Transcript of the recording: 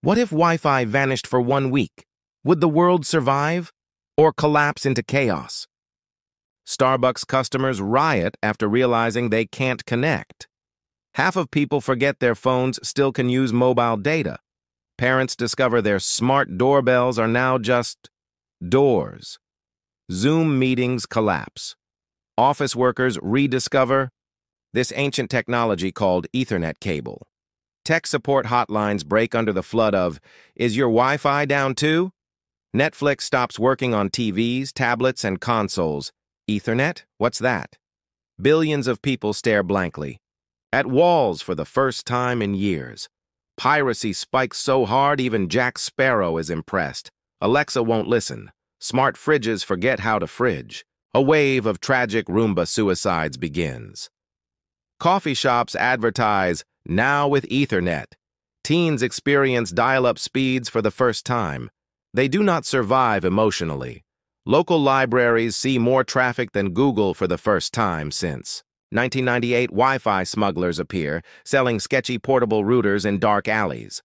What if Wi-Fi vanished for one week? Would the world survive or collapse into chaos? Starbucks customers riot after realizing they can't connect. Half of people forget their phones still can use mobile data. Parents discover their smart doorbells are now just doors. Zoom meetings collapse. Office workers rediscover this ancient technology called Ethernet cable. Tech support hotlines break under the flood of, is your Wi-Fi down too? Netflix stops working on TVs, tablets, and consoles. Ethernet? What's that? Billions of people stare blankly. At walls for the first time in years. Piracy spikes so hard even Jack Sparrow is impressed. Alexa won't listen. Smart fridges forget how to fridge. A wave of tragic Roomba suicides begins. Coffee shops advertise, now with Ethernet. Teens experience dial-up speeds for the first time. They do not survive emotionally. Local libraries see more traffic than Google for the first time since. 1998 Wi-Fi smugglers appear, selling sketchy portable routers in dark alleys.